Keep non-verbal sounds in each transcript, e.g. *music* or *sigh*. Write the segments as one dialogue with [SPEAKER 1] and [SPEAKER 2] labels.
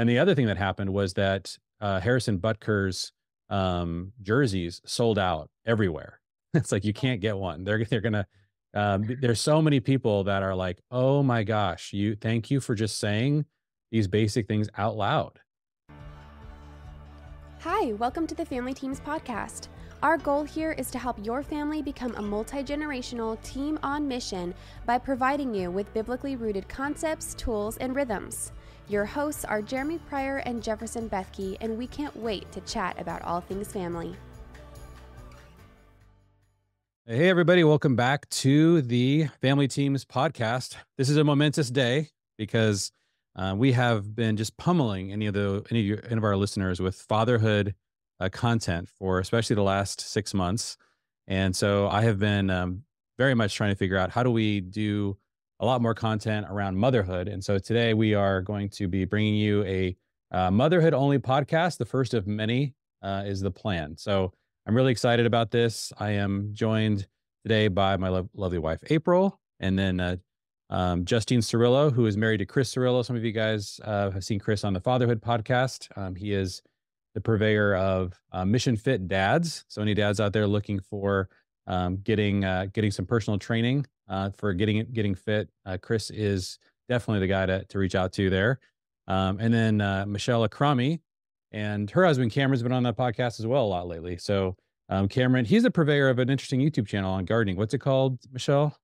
[SPEAKER 1] And the other thing that happened was that uh, Harrison Butker's um, jerseys sold out everywhere. *laughs* It's like you can't get one. They're they're gonna. Um, there's so many people that are like, "Oh my gosh, you! Thank you for just saying these basic things out loud."
[SPEAKER 2] Hi, welcome to the Family Teams podcast. Our goal here is to help your family become a multi generational team on mission by providing you with biblically rooted concepts, tools, and rhythms. Your hosts are Jeremy Pryor and Jefferson Bethke, and we can't wait to chat about all things family.
[SPEAKER 1] Hey, everybody, welcome back to the Family Teams podcast. This is a momentous day because uh, we have been just pummeling any of the any of, any of our listeners with fatherhood uh, content for especially the last six months, and so I have been um, very much trying to figure out how do we do a lot more content around motherhood. And so today we are going to be bringing you a uh, motherhood only podcast. The first of many uh, is the plan. So I'm really excited about this. I am joined today by my lo- lovely wife, April, and then uh, um, Justine Cirullo, who is married to Chris Cirullo. Some of you guys uh, have seen Chris on the Fatherhood podcast. Um, he is the purveyor of uh, Mission Fit Dads. So any dads out there looking for um, getting uh, getting some personal training uh, for getting getting fit. Uh, Chris is definitely the guy to to reach out to there. Um, and then uh, Michelle Akrami and her husband Cameron's been on that podcast as well a lot lately. So um, Cameron, he's a purveyor of an interesting YouTube channel on gardening. What's it called, Michelle?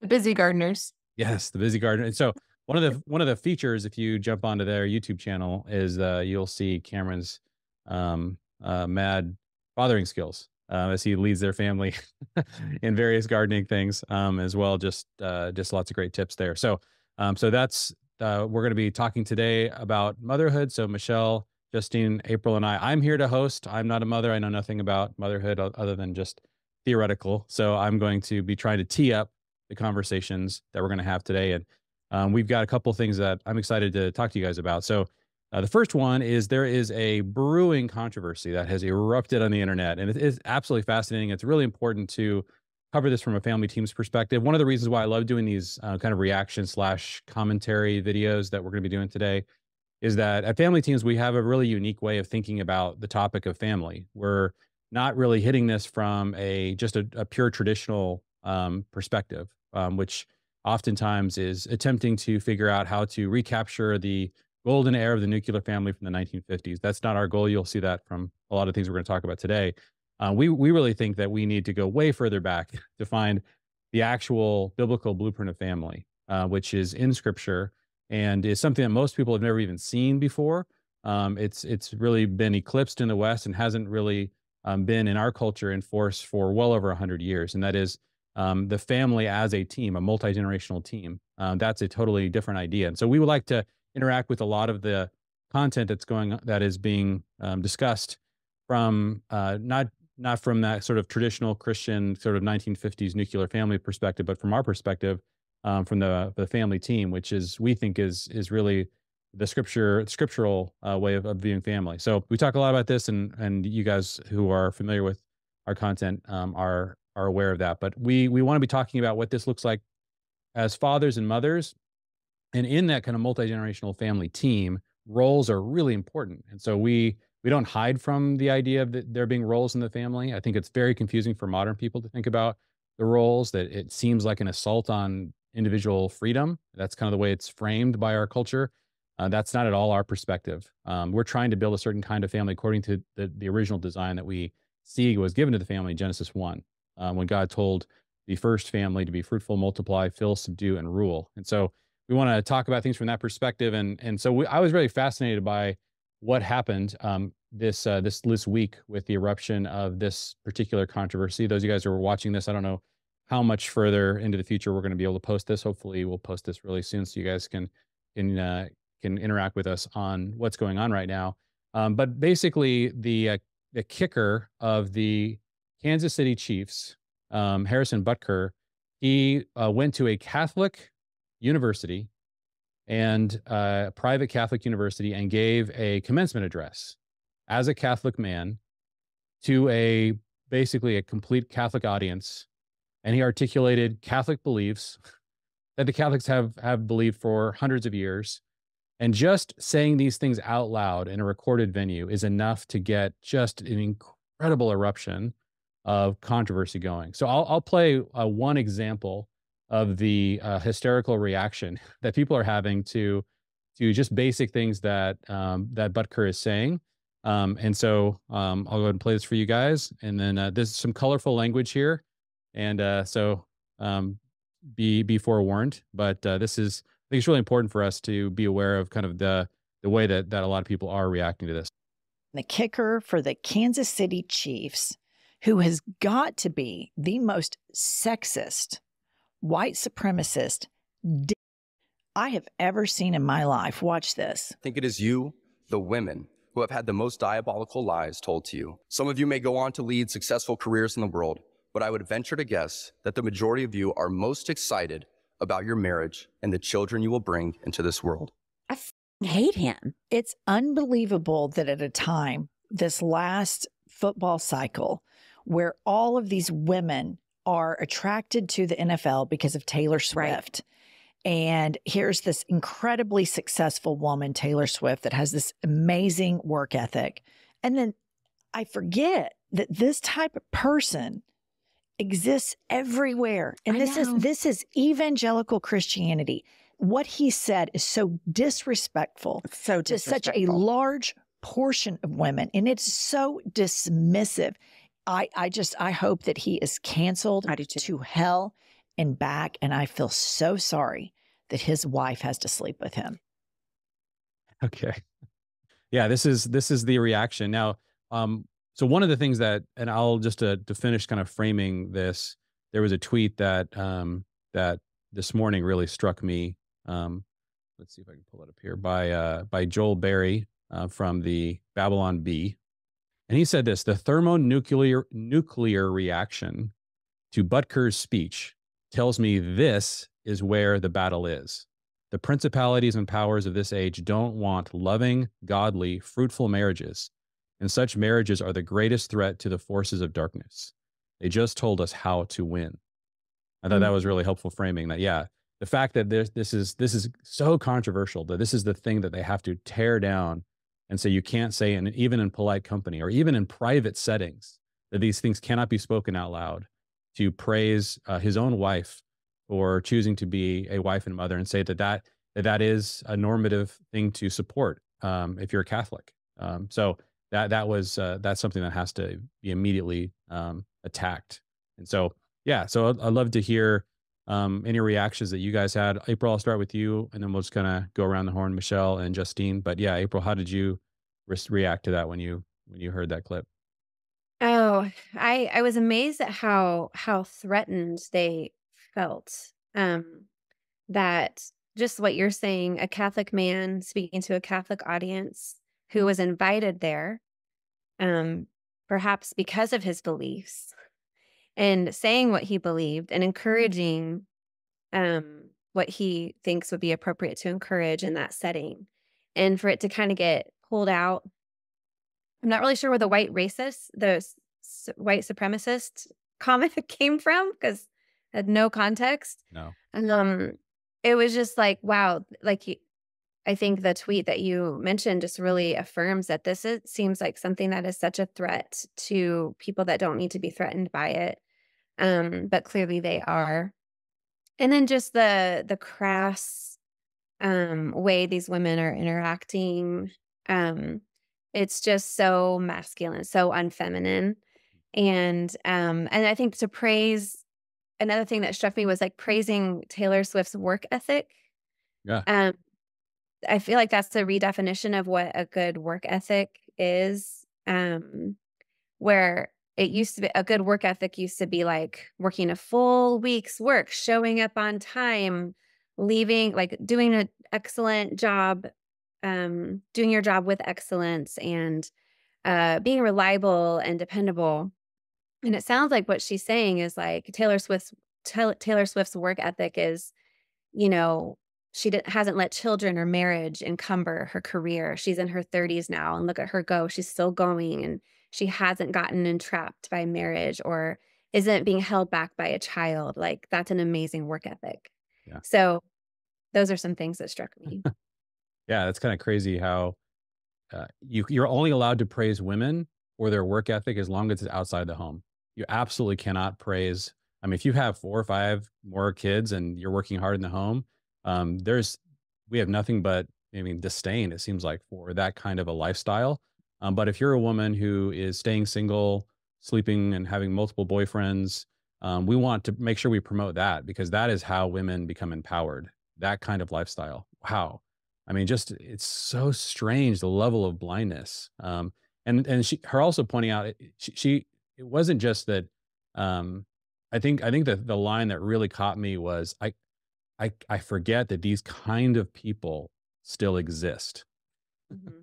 [SPEAKER 3] The Busy Gardeners.
[SPEAKER 1] Yes, the Busy Gardener. And so one of the one of the features, if you jump onto their YouTube channel, is uh, you'll see Cameron's um, uh, mad fathering skills uh, as he leads their family *laughs* in various gardening things um, as well. Just uh, just lots of great tips there. So um, so that's uh, we're going to be talking today about motherhood. So Michelle, Justine, April, and I. I'm here to host. I'm not a mother. I know nothing about motherhood other than just theoretical. So I'm going to be trying to tee up the conversations that we're going to have today, and um, we've got a couple things that I'm excited to talk to you guys about. So uh, the first one is there is a brewing controversy that has erupted on the internet, and it is absolutely fascinating. It's really important to cover this from a family team's perspective. One of the reasons why I love doing these uh, kind of reaction slash commentary videos that we're going to be doing today is that at family teams we have a really unique way of thinking about the topic of family. We're not really hitting this from a just a, a pure traditional um, perspective, um, which oftentimes is attempting to figure out how to recapture the golden era of the nuclear family from the 1950s. That's not our goal. You'll see that from a lot of things we're going to talk about today. Uh, we we really think that we need to go way further back *laughs* to find the actual biblical blueprint of family, uh, which is in Scripture and is something that most people have never even seen before. Um, it's it's really been eclipsed in the West and hasn't really um, been in our culture in force for well over hundred years, and that is um, the family as a team, a multi generational team. Uh, that's a totally different idea, and so we would like to interact with a lot of the content that's going that is being um, discussed from uh, not not from that sort of traditional Christian sort of 1950s nuclear family perspective, but from our perspective, um, from the the family team, which is we think is is really the scripture scriptural uh, way of, of viewing family. So we talk a lot about this, and and you guys who are familiar with our content um, are are aware of that. But we we want to be talking about what this looks like as fathers and mothers and in that kind of multi-generational family team roles are really important and so we we don't hide from the idea of there being roles in the family. I think it's very confusing for modern people to think about the roles that it seems like an assault on individual freedom. That's kind of the way it's framed by our culture. Uh, that's not at all our perspective. Um, we're trying to build a certain kind of family according to the, the original design that we see was given to the family in genesis 1 um, when god told the first family to be fruitful multiply fill subdue and rule. And so we want to talk about things from that perspective. And and so we, I was really fascinated by what happened um, this uh, this this week with the eruption of this particular controversy. Those of you guys who are watching this, I don't know how much further into the future we're going to be able to post this. Hopefully, we'll post this really soon so you guys can can uh, can interact with us on what's going on right now. Um, but basically, the uh, the kicker of the Kansas City Chiefs, um, Harrison Butker, he uh, went to a Catholic university and uh, a private Catholic university and gave a commencement address as a Catholic man to a basically a complete Catholic audience. And he articulated Catholic beliefs that the Catholics have have believed for hundreds of years. And just saying these things out loud in a recorded venue is enough to get just an incredible eruption of controversy going. So I'll, I'll play uh, one example of the uh, hysterical reaction *laughs* that people are having to to just basic things that um, that Butker is saying. Um, and so um, I'll go ahead and play this for you guys. And then uh, there's some colorful language here, and uh, so um, be be forewarned. But uh, this is I think it's really important for us to be aware of kind of the the way that that a lot of people are reacting to this.
[SPEAKER 4] The kicker for the Kansas City Chiefs, who has got to be the most sexist, white supremacist I have ever seen in my life. Watch this.
[SPEAKER 5] I think it is you, the women, who have had the most diabolical lies told to you. Some of you may go on to lead successful careers in the world, but I would venture to guess that the majority of you are most excited about your marriage and the children you will bring into this world.
[SPEAKER 6] I f- hate him.
[SPEAKER 4] It's unbelievable that at a time, this last football cycle, where all of these women are attracted to the NFL because of Taylor Swift. Right. And here's this incredibly successful woman, Taylor Swift, that has this amazing work ethic. And then I forget that this type of person exists everywhere. And I this know. is this is evangelical Christianity. What he said is so disrespectful,
[SPEAKER 6] so
[SPEAKER 4] disrespectful. to such a large portion of women. And it's so dismissive. I, I just I hope that he is canceled to hell and back. And I feel so sorry that his wife has to sleep with him.
[SPEAKER 1] Okay. Yeah, this is this is the reaction. Now, um, so one of the things that, and I'll just uh, to finish kind of framing this, there was a tweet that um, that this morning really struck me. Um, let's see if I can pull it up here by uh, by Joel Berry uh, from the Babylon Bee, and he said this: the thermonuclear nuclear reaction to Butker's speech tells me this is where the battle is. The principalities and powers of this age don't want loving, godly, fruitful marriages. And such marriages are the greatest threat to the forces of darkness. They just told us how to win. I thought that mm. was really helpful framing that, yeah, the fact that this, this is this is so controversial that this is the thing that they have to tear down and so you can't say and even in polite company or even in private settings that these things cannot be spoken out loud to praise uh, his own wife or choosing to be a wife and mother and say that that that, that is a normative thing to support um, if you're a Catholic. Um, so that that was uh, that's something that has to be immediately um, attacked. And so yeah, so I'd, I'd love to hear um, any reactions that you guys had. April, I'll start with you, and then we'll just kind of go around the horn, Michelle and Justine. But yeah, April, how did you re- react to that when you when you heard that clip?
[SPEAKER 7] Oh, I I was amazed at how how threatened they felt. Um, that just what you're saying, a Catholic man speaking to a Catholic audience who was invited there, um, perhaps because of his beliefs, and saying what he believed and encouraging um, what he thinks would be appropriate to encourage in that setting, and for it to kind of get pulled out I'm not really sure where the white racist, the s- white supremacist *laughs* comment *laughs* came from because had no context.
[SPEAKER 1] No.
[SPEAKER 7] And um, it was just like, wow, like I think the tweet that you mentioned just really affirms that this is, seems like something that is such a threat to people that don't need to be threatened by it. Um, but clearly they are. And then just the the crass um way these women are interacting um it's just so masculine, so unfeminine. And um and I think to praise another thing that struck me was like praising Taylor Swift's work ethic.
[SPEAKER 1] Yeah.
[SPEAKER 7] Um I feel like that's the redefinition of what a good work ethic is. Um where it used to be a good work ethic used to be like working a full week's work, showing up on time, leaving like doing an excellent job um, doing your job with excellence and uh, being reliable and dependable. And it sounds like what she's saying is like Taylor Swift's Taylor Swift's work ethic is, you know, she hasn't let children or marriage encumber her career. She's in her 30s now, and look at her go. She's still going, and she hasn't gotten entrapped by marriage or isn't being held back by a child. Like that's an amazing work ethic.
[SPEAKER 1] Yeah.
[SPEAKER 7] So, those are some things that struck *laughs* me.
[SPEAKER 1] Yeah, that's kind of crazy how uh, you you're only allowed to praise women or their work ethic as long as it's outside the home. You absolutely cannot praise. I mean, if you have four or five more kids and you're working hard in the home, um, there's we have nothing but I mean disdain. It seems like for that kind of a lifestyle. Um, but if you're a woman who is staying single, sleeping and having multiple boyfriends, um, we want to make sure we promote that because that is how women become empowered. That kind of lifestyle. Wow. I mean, just it's so strange the level of blindness. Um, and and she her also pointing out she, she it wasn't just that. Um, I think I think that the line that really caught me was I I I forget that these kind of people still exist. Mm-hmm.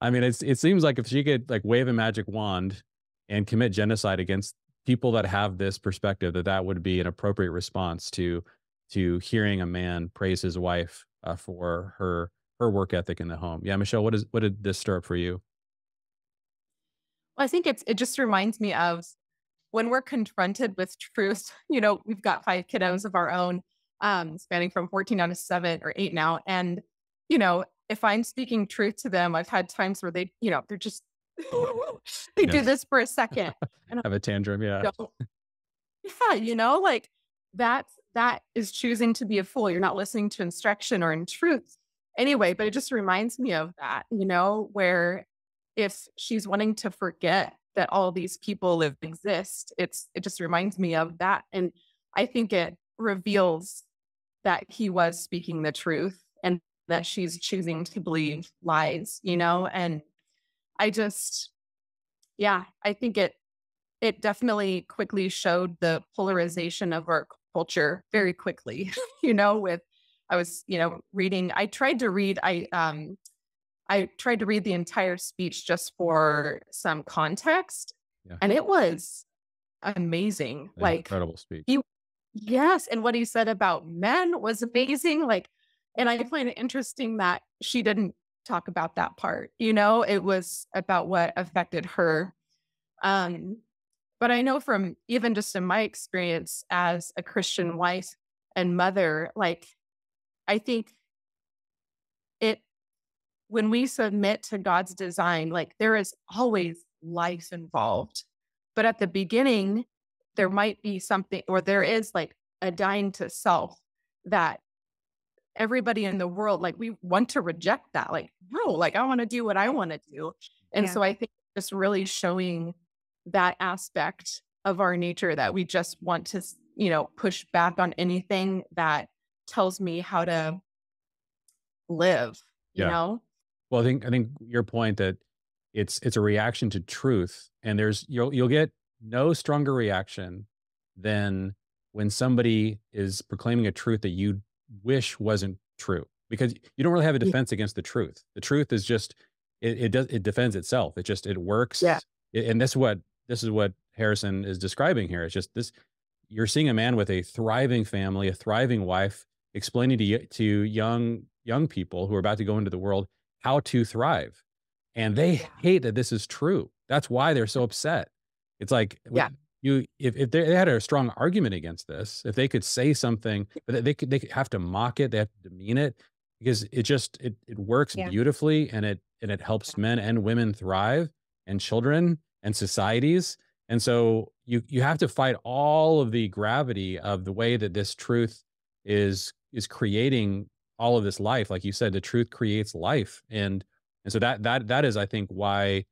[SPEAKER 1] I mean, it's it seems like if she could like wave a magic wand and commit genocide against people that have this perspective, that that would be an appropriate response to to hearing a man praise his wife uh, for her her work ethic in the home. Yeah, Michelle, what is what did this stir up for you?
[SPEAKER 3] Well, I think it's it just reminds me of when we're confronted with truth. *laughs* You know, we've got five kiddos of our own, um, spanning from 14 down to seven or eight now. And, you know, if I'm speaking truth to them, I've had times where they, you know, they're just *laughs* *laughs* they do this for a second
[SPEAKER 1] and have a tantrum. Yeah.
[SPEAKER 3] Yeah, you know, like that's that is choosing to be a fool. You're not listening to instruction or in truth anyway, but it just reminds me of that, you know, where if she's wanting to forget that all these people live exist, it's it just reminds me of that. And I think it reveals that he was speaking the truth that she's choosing to believe lies, you know? And I just yeah, I think it it definitely quickly showed the polarization of our culture very quickly, *laughs* you know, with I was, you know, reading, I tried to read, I, um, I tried to read the entire speech just for some context. Yeah. And it was amazing. Like
[SPEAKER 1] incredible speech.
[SPEAKER 3] He, yes. And what he said about men was amazing. Like, and I find it interesting that she didn't talk about that part. You know, it was about what affected her. Um, but I know from even just in my experience as a Christian wife and mother, like I think it, when we submit to God's design, like there is always life involved. But at the beginning, there might be something, or there is like a dying to self that everybody in the world, like we want to reject that. Like, no, like I want to do what I want to do. And yeah. so I think just really showing that aspect of our nature that we just want to, you know, push back on anything that tells me how to live, you yeah. know?
[SPEAKER 1] Well, I think I think your point that it's it's a reaction to truth and there's you'll you'll get no stronger reaction than when somebody is proclaiming a truth that you wish wasn't true because you don't really have a defense yeah. against the truth. The truth is just it, it does it defends itself. It just it works.
[SPEAKER 3] Yeah.
[SPEAKER 1] It, and this is what this is what Harrison is describing here. It's just this you're seeing a man with a thriving family, a thriving wife, explaining to to young young people who are about to go into the world how to thrive, and they hate that this is true. That's why they're so upset. It's like
[SPEAKER 3] yeah.
[SPEAKER 1] You, if, if they had a strong argument against this, if they could say something, but they could, they could have to mock it, they have to demean it, because it just it it works yeah. beautifully, and it and it helps men and women thrive, and children and societies. And so you you have to fight all of the gravity of the way that this truth is is creating all of this life like you said the truth creates life and and so that that that is i think why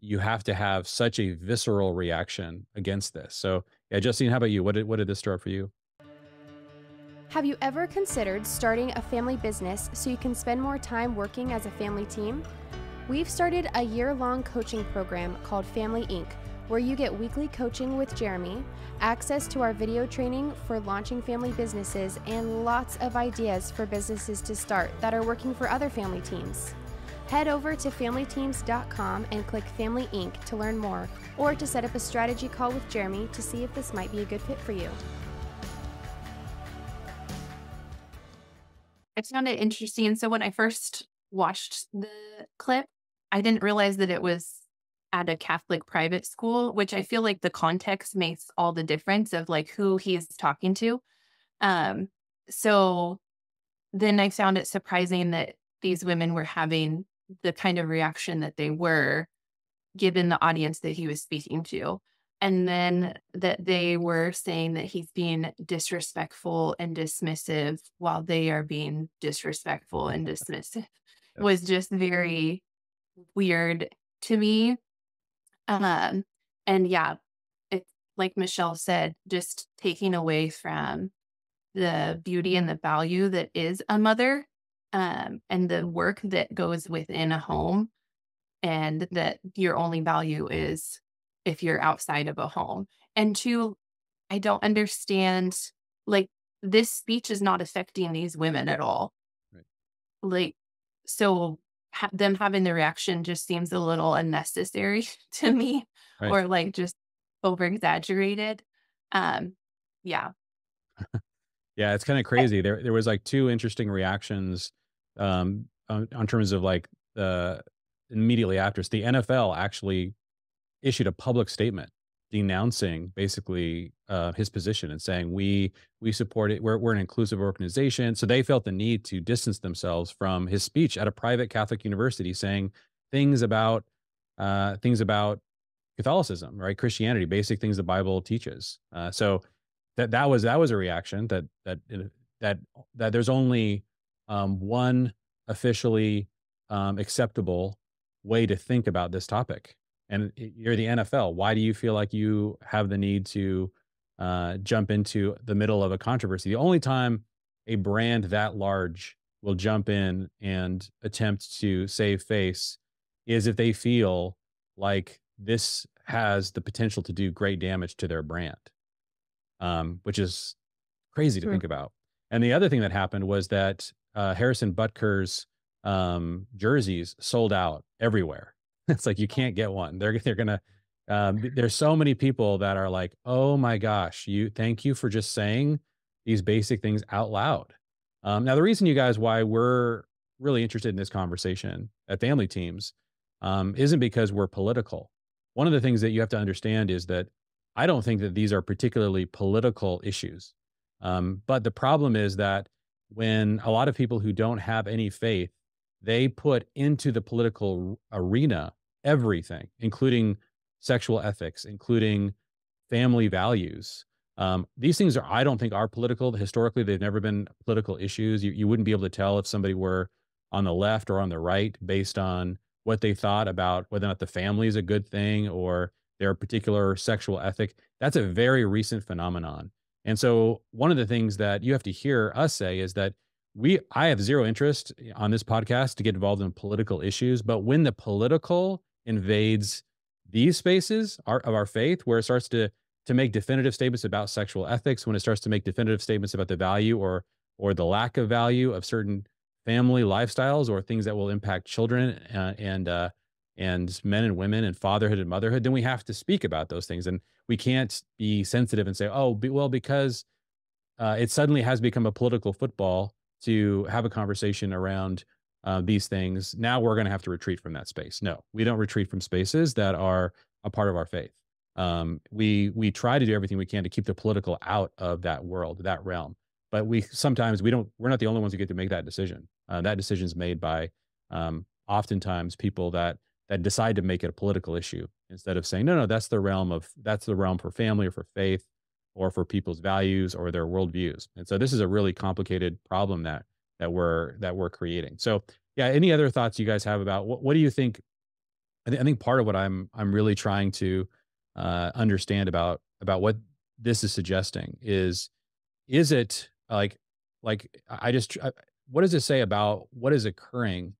[SPEAKER 1] you have to have such a visceral reaction against this. So yeah justine how about you? What did what did this start for you?
[SPEAKER 2] Have you ever considered starting a family business so you can spend more time working as a family team? We've started a year-long coaching program called family inc where you get weekly coaching with Jeremy, access to our video training for launching family businesses, and lots of ideas for businesses to start that are working for other family teams. Head over to familyteams.com and click Family Inc. to learn more, or to set up a strategy call with Jeremy to see if this might be a good fit for you.
[SPEAKER 3] I found it interesting. So when I first watched the clip, I didn't realize that it was at a Catholic private school, which I feel like the context makes all the difference of like who he's talking to. Um, so then I found it surprising that these women were having the kind of reaction that they were given the audience that he was speaking to. And then that they were saying that he's being disrespectful and dismissive while they are being disrespectful and dismissive was just very weird to me. Um, and yeah, it, like Michelle said, just taking away from the beauty and the value that is a mother um, and the work that goes within a home and that your only value is if you're outside of a home. And two, I don't understand like this speech is not affecting these women at all. Right. Like, so ha- them having the reaction just seems a little unnecessary *laughs* to me right. or like just over exaggerated. Um, yeah. *laughs*
[SPEAKER 1] yeah, it's kind of crazy. There, there was like two interesting reactions um, on, on terms of like the immediately after. So the NFL actually issued a public statement denouncing basically uh, his position and saying we we support it. We're we're an inclusive organization. So they felt the need to distance themselves from his speech at a private Catholic university, saying things about uh, things about Catholicism, right? Christianity, basic things the Bible teaches. Uh, so that that was that was a reaction that that that that there's only um, one officially um, acceptable way to think about this topic. And you're the NFL. Why do you feel like you have the need to uh, jump into the middle of a controversy? The only time a brand that large will jump in and attempt to save face is if they feel like this has the potential to do great damage to their brand, um, which is crazy to think about. And the other thing that happened was that uh, Harrison Butker's um, jerseys sold out everywhere. *laughs* It's like you can't get one. They're they're gonna. Um, *laughs* there's so many people that are like, "Oh my gosh, you thank you for just saying these basic things out loud." Um, now, the reason you guys why we're really interested in this conversation at Family Teams um, isn't because we're political. One of the things that you have to understand is that I don't think that these are particularly political issues. Um, but the problem is that when a lot of people who don't have any faith they put into the political arena everything including sexual ethics including family values um, these things are i don't think are political historically they've never been political issues you, you wouldn't be able to tell if somebody were on the left or on the right based on what they thought about whether or not the family is a good thing or their particular sexual ethic that's a very recent phenomenon. And so one of the things that you have to hear us say is that we I have zero interest on this podcast to get involved in political issues, but when the political invades these spaces of our faith, where it starts to to make definitive statements about sexual ethics, when it starts to make definitive statements about the value or or the lack of value of certain family lifestyles or things that will impact children uh, and uh, and men and women and fatherhood and motherhood, then we have to speak about those things. And we can't be sensitive and say, oh, be, well, because uh, it suddenly has become a political football to have a conversation around uh, these things. Now we're going to have to retreat from that space. No, we don't retreat from spaces that are a part of our faith. Um, we we try to do everything we can to keep the political out of that world, that realm. But we sometimes we don't. We're not the only ones who get to make that decision. Uh, that decision is made by um, oftentimes people that that decide to make it a political issue instead of saying, no, no, that's the realm of that's the realm for family or for faith or for people's values or their worldviews. And so this is a really complicated problem that that we're that we're creating. So yeah, any other thoughts you guys have about what, what do you think? I, th- I think part of what I'm I'm really trying to uh, understand about about what this is suggesting is is it like like I just I, what does it say about what is occurring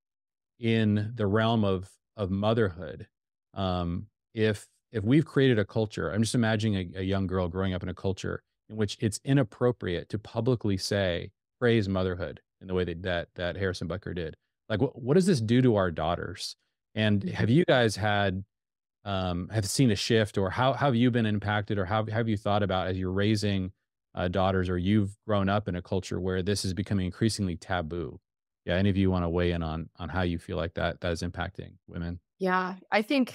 [SPEAKER 1] in the realm of of motherhood um, if if we've created a culture i'm just imagining a, a, young girl growing up in a culture in which it's inappropriate to publicly say praise motherhood in the way that that, that harrison butker did. Like what, what does this do to our daughters? And mm-hmm. have you guys had um, have seen a shift or how, how have you been impacted or how, how have you thought about as you're raising uh, daughters or you've grown up in a culture where this is becoming increasingly taboo yeah any of you want to weigh in on on how you feel like that that is impacting women
[SPEAKER 3] yeah i think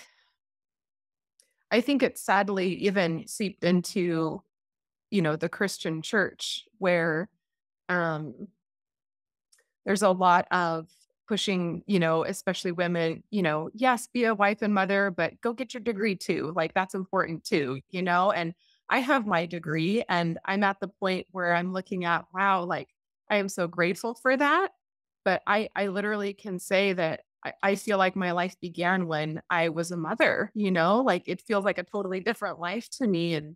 [SPEAKER 3] i think it sadly even seeped into you know the christian church where um there's a lot of pushing, you know, especially women, you know, yes, be a wife and mother, but go get your degree too. Like that's important too, you know? And I have my degree and I'm at the point where I'm looking at, wow, like I am so grateful for that. But I, I literally can say that I, I feel like my life began when I was a mother, you know, like it feels like a totally different life to me. And,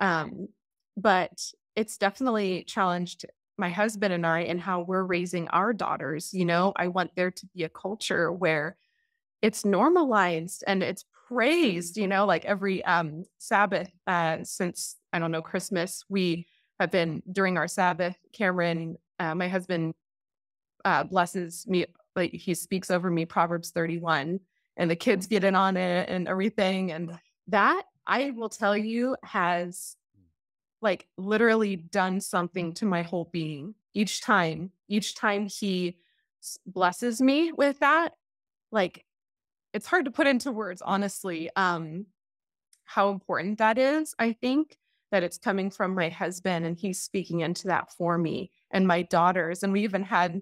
[SPEAKER 3] um, but it's definitely challenged my husband and I and how we're raising our daughters. You know, I want there to be a culture where it's normalized and it's praised, you know, like every um Sabbath uh since I don't know Christmas, we have been during our Sabbath, Cameron, uh, my husband uh blesses me like he speaks over me Proverbs 31 and the kids get in on it and everything and that I will tell you has like literally done something to my whole being each time. Each time he blesses me with that, like it's hard to put into words, honestly, um, how important that is. I think that it's coming from my husband and he's speaking into that for me and my daughters. And we even had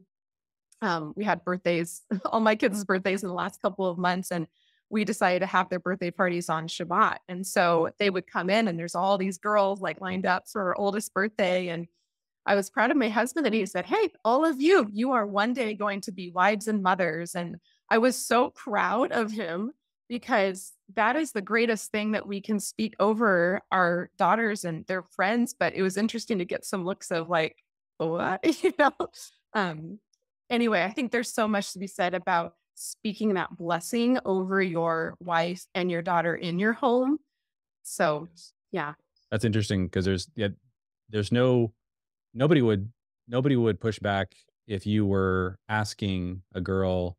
[SPEAKER 3] um, we had birthdays, *laughs* all my kids' birthdays in the last couple of months. And we decided to have their birthday parties on Shabbat. And so they would come in and there's all these girls like lined up for our oldest birthday. And I was proud of my husband that he said, Hey, all of you, you are one day going to be wives and mothers. And I was so proud of him because that is the greatest thing that we can speak over our daughters and their friends. But it was interesting to get some looks of like, what? *laughs* you know? Um, anyway, I think there's so much to be said about speaking that blessing over your wife and your daughter in your home. So, yeah.
[SPEAKER 1] That's interesting because there's yeah, there's no nobody would nobody would push back if you were asking a girl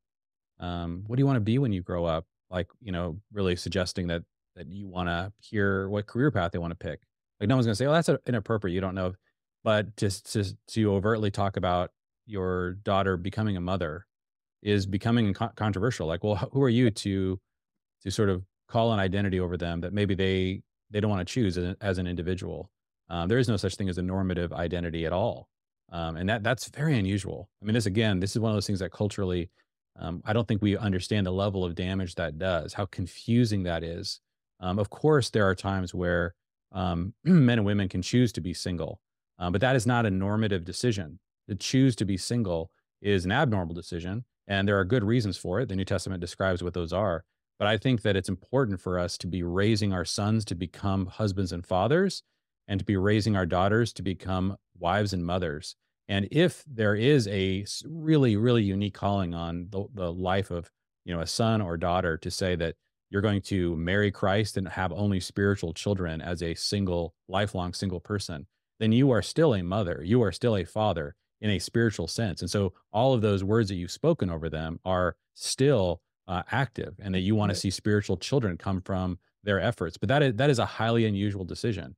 [SPEAKER 1] um what do you want to be when you grow up like you know really suggesting that that you want to hear what career path they want to pick like no one's going to say oh that's inappropriate you don't know but just to to overtly talk about your daughter becoming a mother is becoming co- controversial. Like, well, who are you to to sort of call an identity over them that maybe they they don't want to choose as, as an individual? Um, there is no such thing as a normative identity at all, um, and that that's very unusual. I mean, this again, this is one of those things that culturally, um, I don't think we understand the level of damage that does. How confusing that is. Um, of course, there are times where um, *clears throat* men and women can choose to be single, um, but that is not a normative decision. To choose to be single is an abnormal decision and there are good reasons for it. The New Testament describes what those are. But I think that it's important for us to be raising our sons to become husbands and fathers and to be raising our daughters to become wives and mothers. And if there is a really, really unique calling on the, the life of, you know, a son or daughter to say that you're going to marry Christ and have only spiritual children as a single, lifelong single person, then you are still a mother. You are still a father in a spiritual sense. And so all of those words that you've spoken over them are still uh, active and that you want to see spiritual children come from their efforts. But that is, that is a highly unusual decision.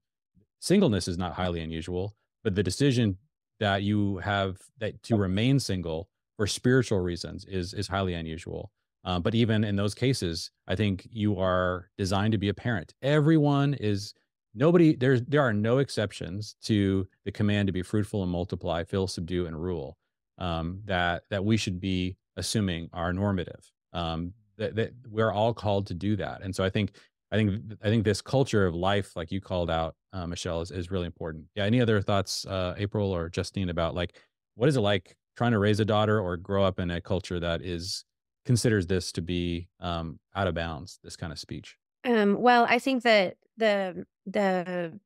[SPEAKER 1] Singleness is not highly unusual, but the decision that you have that to remain single for spiritual reasons is is highly unusual. Um, but even in those cases, I think you are designed to be a parent. Everyone is nobody there's there are no exceptions to the command to be fruitful and multiply fill subdue and rule um, that that we should be assuming are normative um, that, that we're all called to do that. And so i think i think i think this culture of life like you called out uh, michelle is, is really important. Yeah any other thoughts uh, april or justine about like what is it like trying to raise a daughter or grow up in a culture that is considers this to be um, out of bounds this kind of speech?
[SPEAKER 2] Um, well i think that the the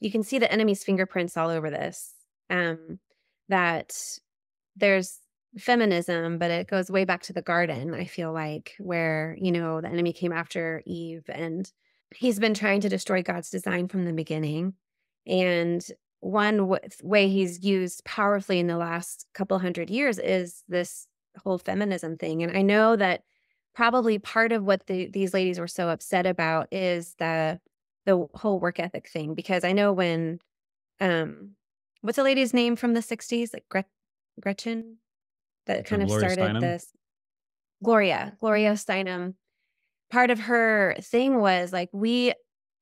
[SPEAKER 2] you can see the enemy's fingerprints all over this. Um, that there's feminism, but it goes way back to the garden, I feel like, where, you know, the enemy came after Eve and he's been trying to destroy God's design from the beginning. And one w- way he's used powerfully in the last couple hundred years is this whole feminism thing. And I know that probably part of what the, these ladies were so upset about is the the whole work ethic thing because I know when um what's the lady's name from the 60s like Gret- Gretchen that kind of
[SPEAKER 1] Gloria
[SPEAKER 2] started
[SPEAKER 1] Steinem?
[SPEAKER 2] this Gloria Gloria Steinem part of her thing was like we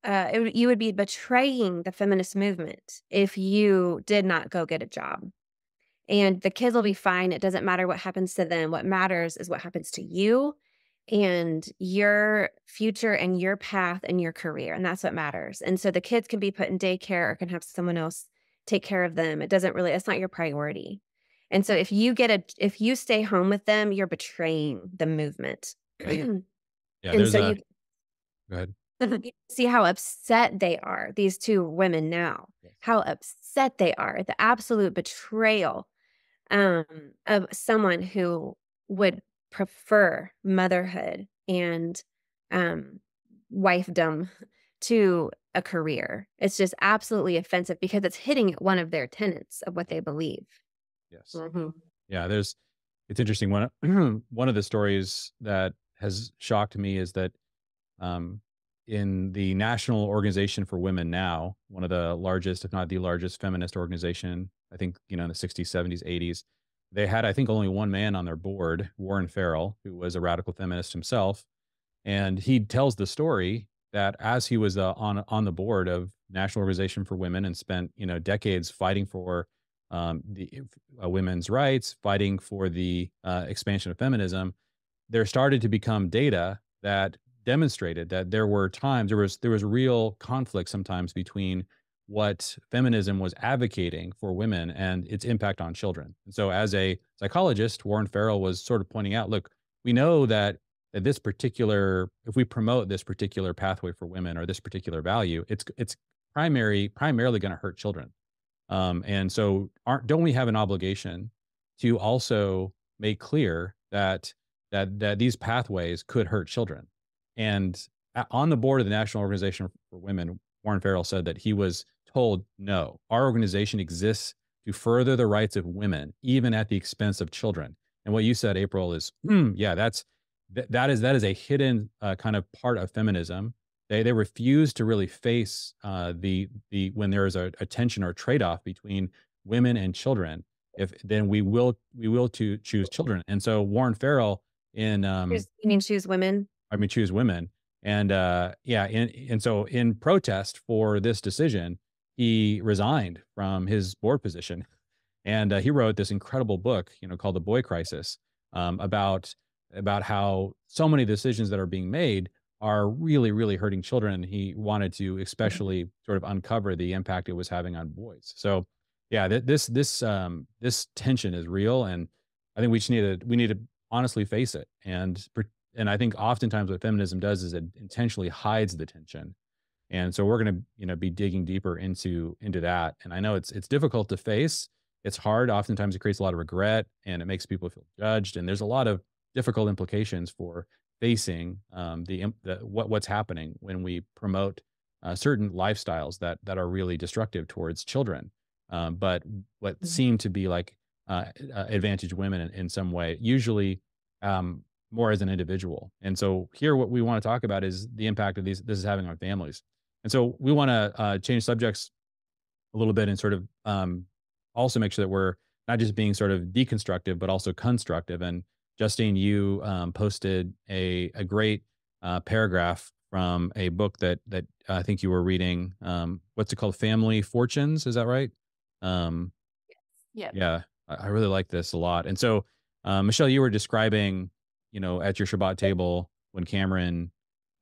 [SPEAKER 2] uh it, you would be betraying the feminist movement if you did not go get a job
[SPEAKER 7] and the kids will be fine. It doesn't matter what happens to them. What matters is what happens to you and your future and your path and your career. And that's what matters. And so the kids can be put in daycare or can have someone else take care of them. It doesn't really, it's not your priority. And so if you get a, if you stay home with them, you're betraying the movement. *clears throat*
[SPEAKER 1] Yeah,
[SPEAKER 7] and so
[SPEAKER 1] a,
[SPEAKER 7] you
[SPEAKER 1] go ahead. *laughs*
[SPEAKER 7] you see how upset they are, these two women now,
[SPEAKER 1] Yes.
[SPEAKER 7] how upset they are, the absolute betrayal um, of someone who would prefer motherhood and um, wifedom to a career. It's just absolutely offensive because it's hitting one of their tenets of what they believe.
[SPEAKER 1] Yes.
[SPEAKER 3] Mhm.
[SPEAKER 1] Yeah, there's it's interesting. One *clears throat* one of the stories that has shocked me is that um, in the National Organization for Women now, one of the largest, if not the largest, feminist organization, I think you know in the 60s, 70s, 80s, they had I think only one man on their board, Warren Farrell, who was a radical feminist himself, and he tells the story that as he was uh, on on the board of National Organization for Women and spent you know decades fighting for um, the uh, women's rights, fighting for the uh, expansion of feminism, there started to become data that demonstrated that there were times there was there was real conflict sometimes between what feminism was advocating for women and its impact on children. And so as a psychologist, Warren Farrell was sort of pointing out, look, we know that that this particular if we promote this particular pathway for women or this particular value, it's it's primary primarily going to hurt children. Um, and so, aren't don't we have an obligation to also make clear that that that these pathways could hurt children? And on the board of the National Organization for Women, Warren Farrell said that he was told, "No, our organization exists to further the rights of women, even at the expense of children." And what you said, April, is "Hmm, yeah, that's that, that is that is a hidden uh, kind of part of feminism they they refuse to really face uh, the the when there is a, a tension or trade off between women and children. If then we will we will to choose children. And so Warren Farrell in um,
[SPEAKER 7] You mean choose women?
[SPEAKER 1] I mean choose women. And uh, yeah, and and so in protest for this decision, he resigned from his board position, and uh, he wrote this incredible book, you know, called The Boy Crisis, um, about about how so many decisions that are being made are really, really hurting children. And he wanted to especially sort of uncover the impact it was having on boys. So, yeah, th- this this um, this tension is real, and I think we just need to we need to honestly face it. And and I think oftentimes what feminism does is it intentionally hides the tension. And so we're going to you know be digging deeper into into that. And I know it's it's difficult to face. It's hard. Oftentimes it creates a lot of regret, and it makes people feel judged. And there's a lot of difficult implications for facing um, the, the what what's happening when we promote uh, certain lifestyles that that are really destructive towards children, um, but what
[SPEAKER 7] Mhm.
[SPEAKER 1] seem to be like uh, uh, advantage women in, in some way, usually um, more as an individual. And so here, what we want to talk about is the impact of these this is having on families. And so we want to uh, change subjects a little bit and sort of um, also make sure that we're not just being sort of deconstructive, but also constructive. And Justine, you um, posted a a great uh, paragraph from a book that that I think you were reading. Um, what's it called? Family Fortunes. Is that right? Um,
[SPEAKER 3] Yeah.
[SPEAKER 1] yeah, I, I really like this a lot. And so, uh, Michelle, you were describing, you know, at your Shabbat table when Cameron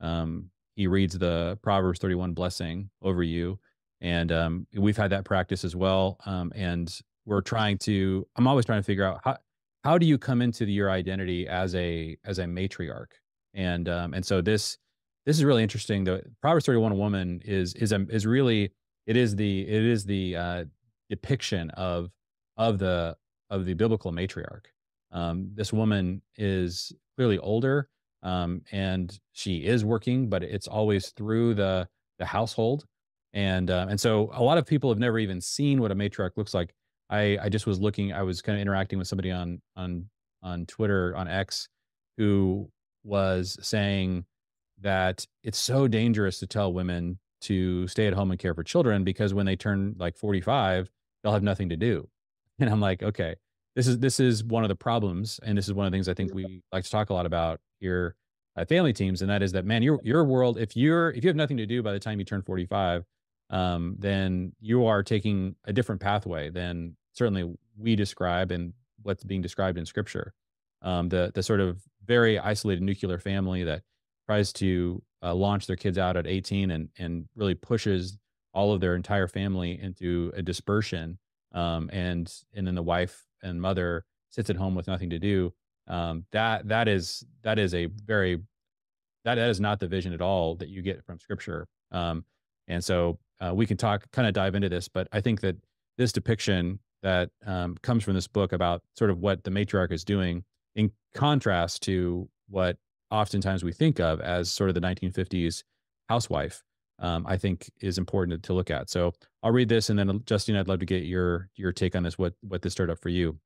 [SPEAKER 1] um, he reads the Proverbs 31 blessing over you, and um, we've had that practice as well. Um, and we're trying to. I'm always trying to figure out how how do you come into your identity as a as a matriarch, and um, and so this this is really interesting. The Proverbs 31 woman is is a, is really it is the it is the uh, depiction of of the of the biblical matriarch. Um, this woman is clearly older, um, and she is working, but it's always through the the household, and uh, and so a lot of people have never even seen what a matriarch looks like. I I just was looking, I was kind of interacting with somebody on on on Twitter on X, who was saying that it's so dangerous to tell women to stay at home and care for children because when they turn like 45 they'll have nothing to do. *laughs* And i'm like okay this is this is one of the problems and this is one of the things i think we like to talk a lot about here at family teams and that is that man your your world if you're if you have nothing to do by the time you turn 45 um, then you are taking a different pathway than certainly we describe and what's being described in scripture. Um, the the sort of very isolated nuclear family that tries to uh, launch their kids out at 18 and and really pushes all of their entire family into a dispersion um, and and then the wife and mother sits at home with nothing to do um, that that is that is a very that that is not the vision at all that you get from scripture. Um, and so uh, we can talk kind of dive into this but i think that this depiction that um, comes from this book about sort of what the matriarch is doing in contrast to what oftentimes we think of as sort of the 1950s housewife um, i think is important to look at. So i'll read this and then justine i'd love to get your your take on this what what this stirred up for you.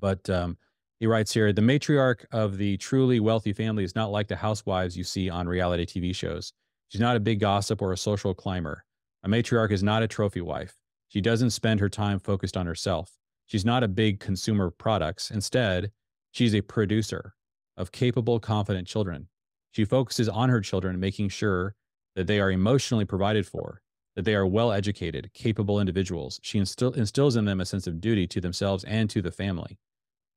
[SPEAKER 1] But um, he writes here the matriarch of the truly wealthy family is not like the housewives you see on reality tv shows she's not a big gossip or a social climber a matriarch is not a trophy wife she doesn't spend her time focused on herself she's not a big consumer of products instead she's a producer of capable, confident children. She focuses on her children, making sure that they are emotionally provided for, that they are well educated, capable individuals. She instill, instills in them a sense of duty to themselves and to the family.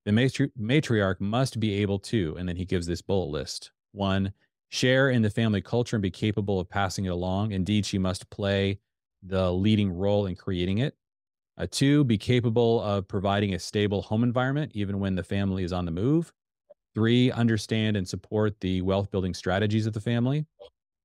[SPEAKER 1] The matri- matriarch must be able to, and then he gives this bullet list one, share in the family culture and be capable of passing it along. Indeed, she must play the leading role in creating it. Uh, two, be capable of providing a stable home environment, even when the family is on the move. Three, understand and support the wealth building strategies of the family.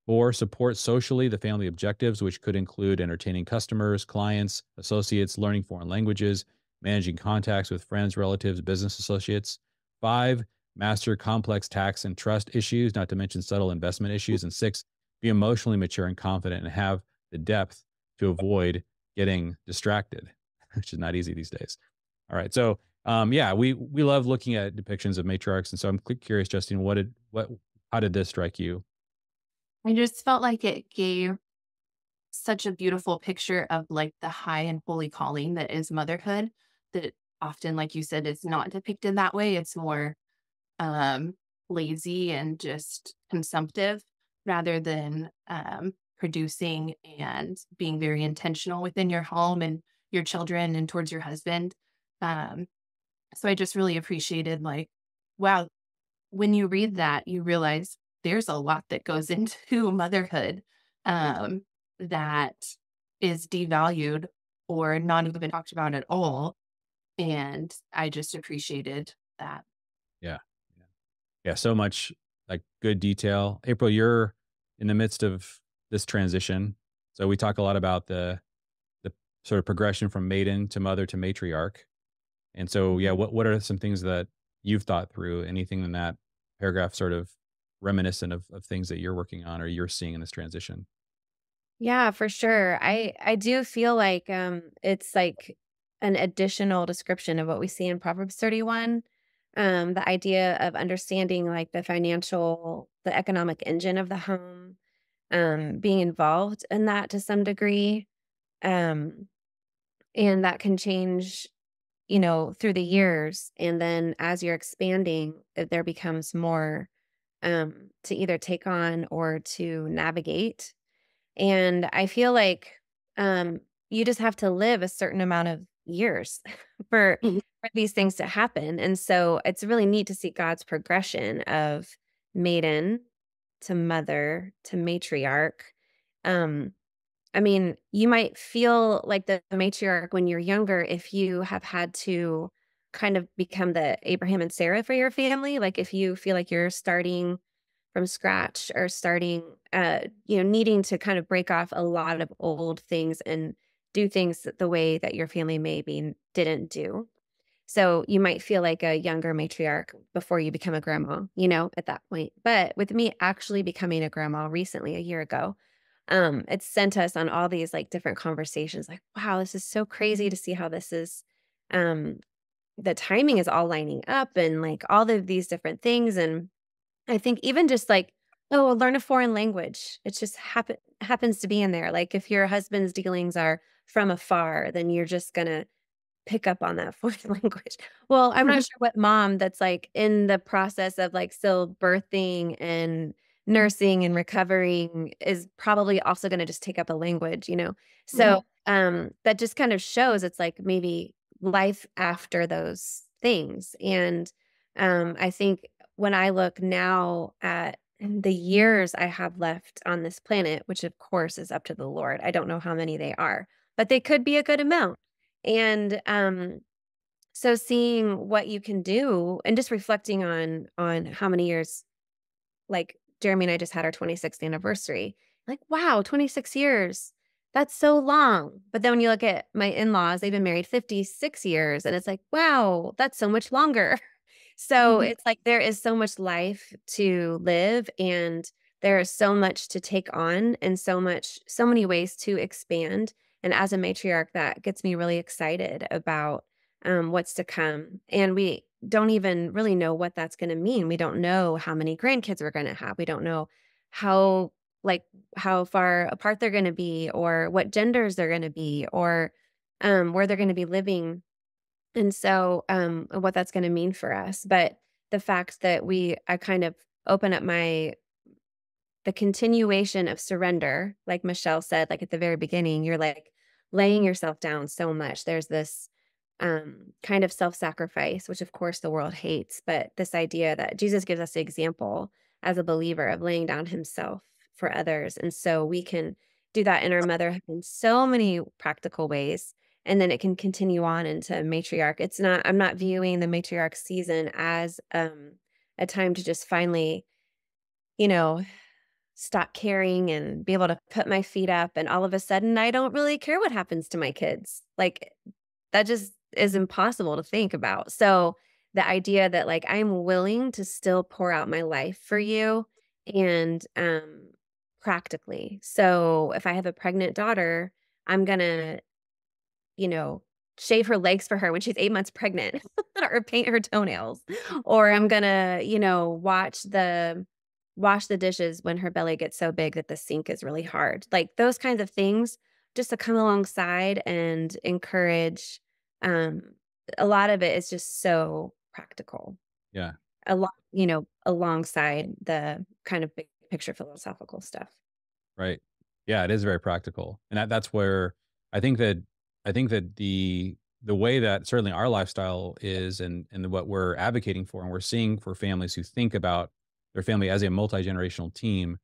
[SPEAKER 1] Four, support socially the family objectives, which could include entertaining customers, clients, associates, learning foreign languages, managing contacts with friends, relatives, business associates. Five, master complex tax and trust issues, not to mention subtle investment issues. And six, be emotionally mature and confident and have the depth to avoid getting distracted, *laughs* which is not easy these days. All right. So um, yeah, we we love looking at depictions of matriarchs, and so I'm curious, Justine, what did what how did this strike you?
[SPEAKER 3] I just felt like it gave such a beautiful picture of like the high and holy calling that is motherhood. That often, like you said, it's not depicted that way. It's more um, lazy and just consumptive rather than um, producing and being very intentional within your home and your children and towards your husband. Um, so I just really appreciated like, wow, when you read that, you realize there's a lot that goes *laughs* into motherhood um, that is devalued or not even talked about at all. And I just appreciated that.
[SPEAKER 1] Yeah. Yeah. Yeah. So much like good detail. April, you're in the midst of this transition. So we talk a lot about the the sort of progression from maiden to mother to matriarch. And so, yeah, what what are some things that you've thought through? Anything in that paragraph sort of reminiscent of, of things that you're working on or you're seeing in this transition?
[SPEAKER 7] Yeah, for sure. I I do feel like um it's like an additional description of what we see in Proverbs 31. Um, the idea of understanding like the financial, the economic engine of the home, um, being involved in that to some degree. Um, and that can change you know, through the years. And then as you're expanding, there becomes more um, to either take on or to navigate. And I feel like um, you just have to live a certain amount of years *laughs* for, mm-hmm. for these things to happen. And so it's really neat to see God's progression of maiden to mother to matriarch. Um, I mean, you might feel like the matriarch when you're younger if you have had to kind of become the Abraham and Sarah for your family. Like if you feel like you're starting from scratch or starting, uh, you know, needing to kind of break off a lot of old things and do things the way that your family maybe didn't do. So you might feel like a younger matriarch before you become a grandma, you know, at that point. But with me actually becoming a grandma recently, a year ago, um it sent us on all these like different conversations like wow this is so crazy to see how this is um the timing is all lining up and like all of these different things and i think even just like oh learn a foreign language it just happen happens to be in there like if your husband's dealings are from afar then you're just gonna pick up on that *laughs* foreign language well i'm not *laughs* sure what mom that's like in the process of like still birthing and nursing and recovering is probably also going to just take up a language, you know? So um, that just kind of shows it's like maybe life after those things. And um, I think when I look now at the years I have left on this planet, which of course is up to the Lord, I don't know how many they are, but they could be a good amount. And um, so seeing what you can do and just reflecting on on how many years, like Jeremy and I just had our 26th anniversary. Like, wow, 26 years. That's so long. But then when you look at my in laws, they've been married 56 years. And it's like, wow, that's so much longer. *laughs* So mm-hmm. it's like there is so much life to live and there is so much to take on and so much, so many ways to expand. And as a matriarch, that gets me really excited about um, what's to come. And we don't even really know what that's going to mean. We don't know how many grandkids we're going to have. We don't know how like how far apart they're going to be or what genders they're going to be or um, where they're going to be living and so um, what that's going to mean for us but the fact that we i kind of open up my the continuation of surrender like michelle said like at the very beginning you're like laying yourself down so much there's this um, kind of self-sacrifice which of course the world hates but this idea that jesus gives us the example as a believer of laying down himself for others. And so we can do that in our motherhood in so many practical ways. And then it can continue on into matriarch. It's not, I'm not viewing the matriarch season as um, a time to just finally, you know, stop caring and be able to put my feet up. And all of a sudden, I don't really care what happens to my kids. Like that just is impossible to think about. So the idea that like I'm willing to still pour out my life for you and um practically. So if I have a pregnant daughter, I'm going to, you know, shave her legs for her when she's eight months pregnant *laughs* or paint her toenails. Or I'm going to, you know, watch the, wash the dishes when her belly gets so big that the sink is really hard. Like those kinds of things just to come alongside and encourage. Um, a lot of it is just so practical.
[SPEAKER 1] Yeah.
[SPEAKER 7] A lot, you know, alongside the kind of big picture philosophical stuff.
[SPEAKER 1] Right. Yeah, it is very practical. And that, that's where I think that I think that the the way that certainly our lifestyle is and and what we're advocating for and we're seeing for families who think about their family as a multi-generational team,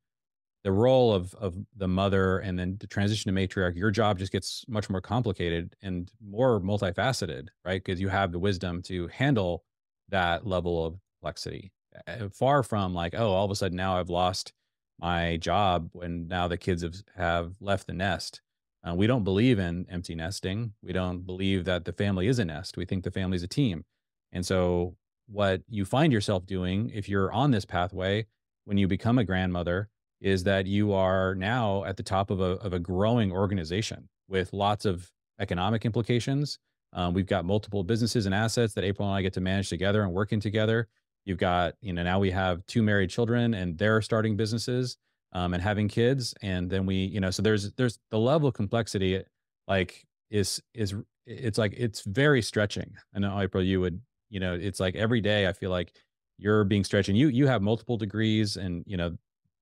[SPEAKER 1] the role of of the mother and then the transition to matriarch, your job just gets much more complicated and more multifaceted, right? Because you have the wisdom to handle that level of complexity. Uh, far from like, oh, all of a sudden now I've lost my job when now the kids have, have left the nest. Uh, we don't believe in empty nesting. We don't believe that the family is a nest. We think the family is a team. And so, what you find yourself doing if you're on this pathway when you become a grandmother is that you are now at the top of a, of a growing organization with lots of economic implications. Um, we've got multiple businesses and assets that April and I get to manage together and working together. You've got, you know, now we have two married children and they're starting businesses um, and having kids. And then we, you know, so there's there's the level of complexity like is is it's like it's very stretching. I know April, you would, you know, it's like every day I feel like you're being stretched and you you have multiple degrees and you know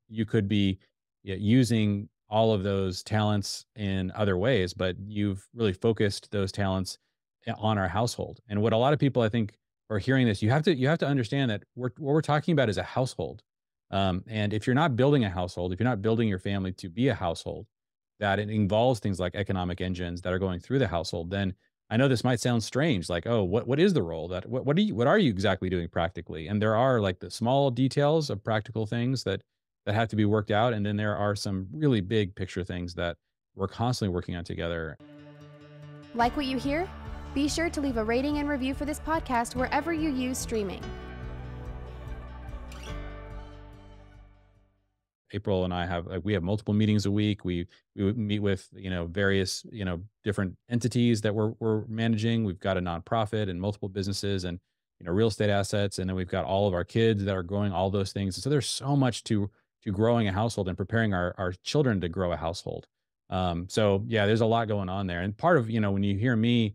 [SPEAKER 1] you could be using all of those talents in other ways, but you've really focused those talents eh, on our household. And what a lot of people I think are hearing this, you have to you have to understand that we're, what we're talking about is a household. Um, and if you're not building a household, if you're not building your family to be a household, that it involves things like economic engines that are going through the household, then I know this might sound strange, like, oh, what what is the role that what what are you what are you exactly doing practically? And there are like the small details of practical things that that have to be worked out, and then there are some really big picture things that we're constantly working on together.
[SPEAKER 2] Like what you hear? Be sure to leave a rating and review for this podcast wherever you use streaming.
[SPEAKER 1] April and I have like we have multiple meetings a week. We we meet with you know various you know different entities that we're we're managing. We've got a nonprofit and multiple businesses and you know real estate assets, and then we've got all of our kids that are growing all those things. And so there's so much to to growing a household and preparing our our children to grow a household. Um, so yeah, there's a lot going on there. And part of you know when you hear me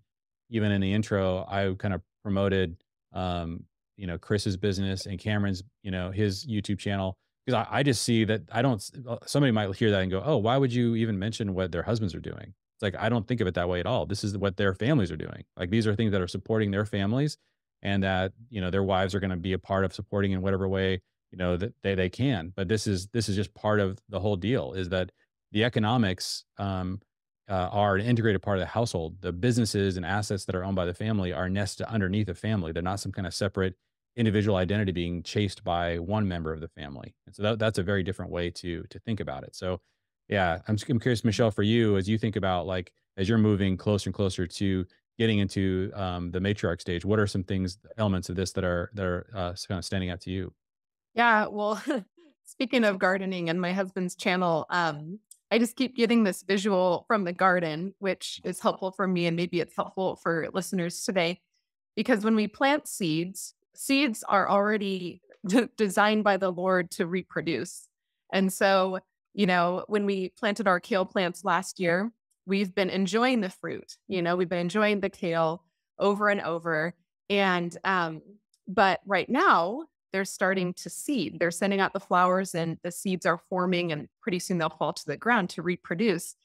[SPEAKER 1] even in the intro, I kind of promoted, um, you know, Chris's business and Cameron's, you know, his YouTube channel because I, I just see that I don't. Uh, somebody might hear that and go, "Oh, why would you even mention what their husbands are doing?" It's like I don't think of it that way at all. This is what their families are doing. Like these are things that are supporting their families and that, you know, their wives are going to be a part of supporting in whatever way, you know, that they, they can. But this is this is just part of the whole deal is that the economics um, uh, are an integrated part of the household. The businesses and assets that are owned by the family are nested underneath the family. They're not some kind of separate individual identity being chased by one member of the family. And so that, that's a very different way to to think about it. So yeah, I'm, I'm curious, Michelle, for you, as you think about like, as you're moving closer and closer to getting into um, the matriarch stage, what are some things, elements of this that are, that are uh, kind of standing out to you?
[SPEAKER 3] Yeah. Well, *laughs* speaking of gardening and my husband's channel, um, I just keep getting this visual from the garden, which is helpful for me. And maybe it's helpful for listeners today. Because when we plant seeds, seeds are already designed by the Lord to reproduce. And so you know, when we planted our kale plants last year, we've been enjoying the fruit. You know, we've been enjoying the kale over and over. And, um, but right now they're starting to seed. They're sending out the flowers and the seeds are forming, and pretty soon they'll fall to the ground to reproduce.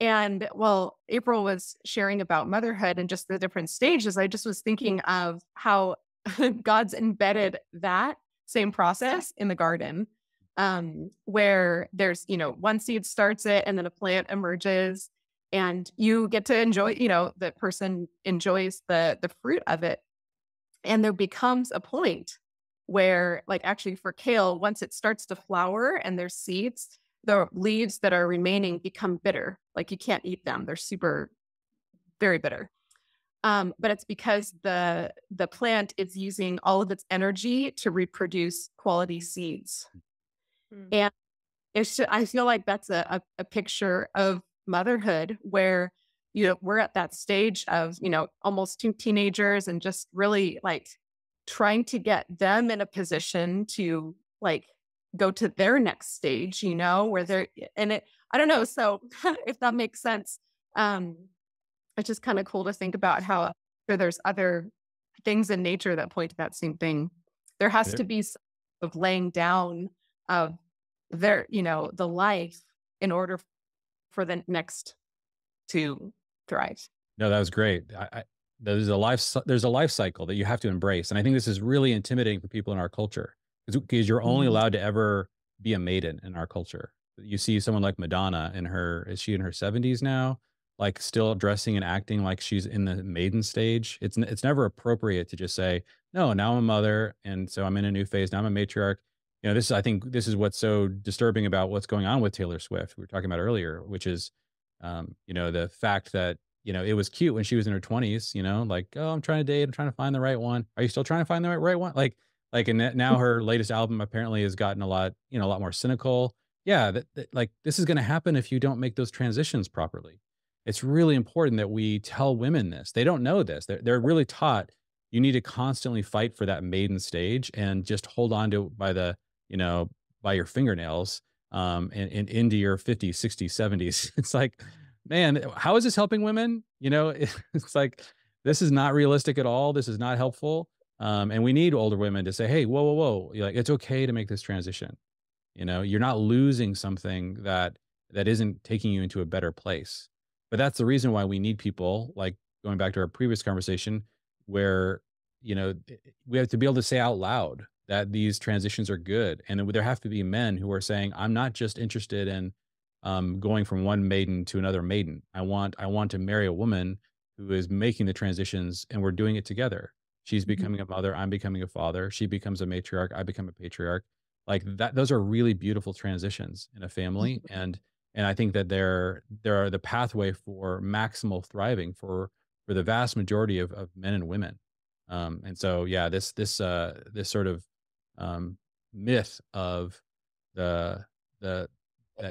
[SPEAKER 3] And well, April was sharing about motherhood and just the different stages. I just was thinking of how *laughs* God's embedded that same process in the garden um, where there's, you know, one seed starts it and then a plant emerges and you get to enjoy, you know, the person enjoys the the fruit of it. And there becomes a point where, like actually for kale, once it starts to flower and there's seeds, the leaves that are remaining become bitter. Like you can't eat them. They're super, very bitter. Um, but it's because the the plant is using all of its energy to reproduce quality seeds. Mm. And it's just, I feel like that's a, a, a picture of motherhood where you know we're at that stage of you know almost two teenagers and just really like trying to get them in a position to like go to their next stage you know where they're and it i don't know so *laughs* if that makes sense um it's just kind of cool to think about how there's other things in nature that point to that same thing there has to be of laying down of their, you know, the life in order for the next to thrive.
[SPEAKER 1] No, that was great. I, I, there's a life there's a life cycle that you have to embrace, and I think this is really intimidating for people in our culture because you're only mm-hmm. allowed to ever be a maiden in our culture. You see someone like Madonna in her is she in her 70s now, like still dressing and acting like she's in the maiden stage. It's it's never appropriate to just say no. Now I'm a mother, and so I'm in a new phase. Now I'm a matriarch you know, this is, I think this is what's so disturbing about what's going on with Taylor Swift. We were talking about earlier, which is, um, you know, the fact that, you know, it was cute when she was in her twenties, you know, like, oh, I'm trying to date. I'm trying to find the right one. Are you still trying to find the right, right one? Like, like, and now her latest album apparently has gotten a lot, you know, a lot more cynical. Yeah. That, that like this is going to happen if you don't make those transitions properly. It's really important that we tell women this. They don't know this. They're, they're really taught you need to constantly fight for that maiden stage and just hold on to by the you know, by your fingernails um, and, and into your 50s, 60s, 70s. It's like, man, how is this helping women? You know, *laughs* it's like, this is not realistic at all. This is not helpful. Um, and we need older women to say, hey, whoa, whoa, whoa. You're like, it's okay to make this transition. You know, you're not losing something that that isn't taking you into a better place. But that's the reason why we need people like going back to our previous conversation where, you know, we have to be able to say out loud that these transitions are good. And there have to be men who are saying, I'm not just interested in um, going from one maiden to another maiden. I want I want to marry a woman who is making the transitions and we're doing it together. She's mm-hmm. becoming a mother, I'm becoming a father. She becomes a matriarch, I become a patriarch. Like that those are really beautiful transitions in a family and and I think that they're there are the pathway for maximal thriving for for the vast majority of, of men and women. Um, and so yeah, this this uh this sort of um, myth of the the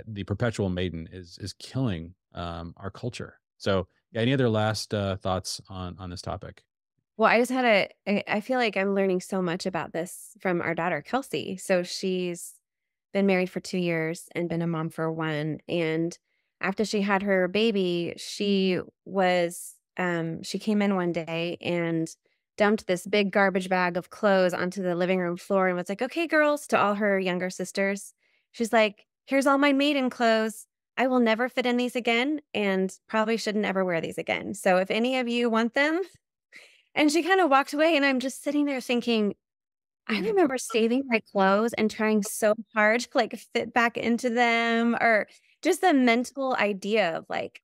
[SPEAKER 1] the perpetual maiden is is killing um, our culture. So, yeah, any other last uh, thoughts on on this topic?
[SPEAKER 7] Well, I just had a. I feel like I'm learning so much about this from our daughter Kelsey. So she's been married for two years and been a mom for one. And after she had her baby, she was um she came in one day and dumped this big garbage bag of clothes onto the living room floor and was like, okay, girls, to all her younger sisters. She's like, here's all my maiden clothes. I will never fit in these again and probably shouldn't ever wear these again. So if any of you want them, and she kind of walked away, and I'm just sitting there thinking, I remember saving my clothes and trying so hard to like fit back into them, or just the mental idea of like,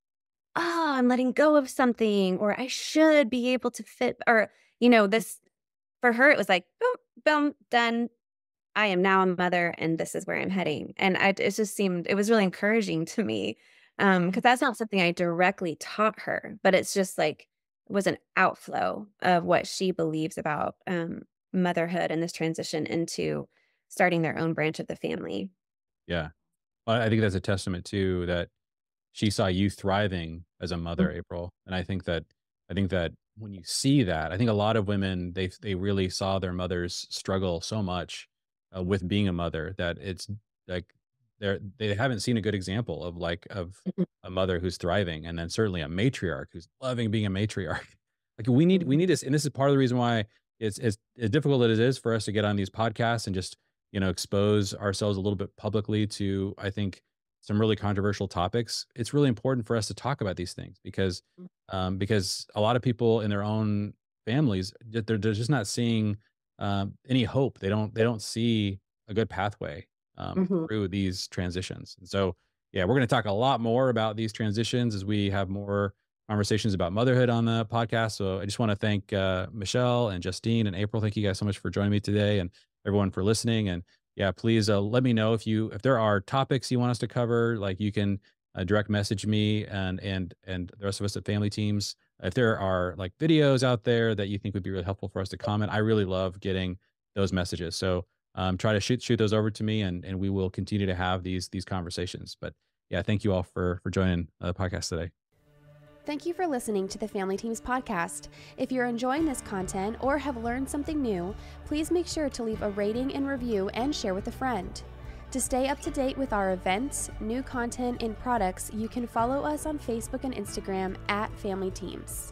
[SPEAKER 7] oh, I'm letting go of something, or I should be able to fit, or, you know, this for her, it was like, boom, boom, done. I am now a mother and this is where I'm heading. And I, it just seemed, it was really encouraging to me. Um, cause that's not something I directly taught her, but it's just like, was an outflow of what she believes about um, motherhood and this transition into starting their own branch of the family.
[SPEAKER 1] Yeah. Well, I think that's a testament too that she saw you thriving as a mother,
[SPEAKER 7] Mm.
[SPEAKER 1] April. And I think that I think that when you see that, I think a lot of women they they really saw their mothers struggle so much uh, with being a mother that it's like they're they haven't seen a good example of like of
[SPEAKER 7] Mhm.
[SPEAKER 1] a mother who's thriving and then certainly a matriarch who's loving being a matriarch. *laughs* Like we need we
[SPEAKER 7] Mhm.
[SPEAKER 1] need this and this is part of the reason why it's as, as difficult as it is for us to get on these podcasts and just you know expose ourselves a little bit publicly to I think some really controversial topics. It's really important for us to talk about these things because um, because a lot of people in their own families they're, they're just not seeing um, any hope. They don't they don't see a good pathway um,
[SPEAKER 7] Mhm.
[SPEAKER 1] through these transitions. And so yeah, we're going to talk a lot more about these transitions as we have more conversations about motherhood on the podcast. So I just want to thank uh, Michelle and Justine and April. Thank you guys so much for joining me today and everyone for listening. And yeah, please uh, let me know if you if there are topics you want us to cover. Like you can uh, direct message me and and and the rest of us at Family Teams. If there are like videos out there that you think would be really helpful for us to comment, I really love getting those messages. So um, try to shoot shoot those over to me, and and we will continue to have these these conversations. But yeah, thank you all for for joining uh, the podcast today.
[SPEAKER 2] Thank you for listening to the Family Teams podcast. If you're enjoying this content or have learned something new, please make sure to leave a rating and review and share with a friend. To stay up to date with our events, new content, and products, you can follow us on Facebook and Instagram at Family Teams.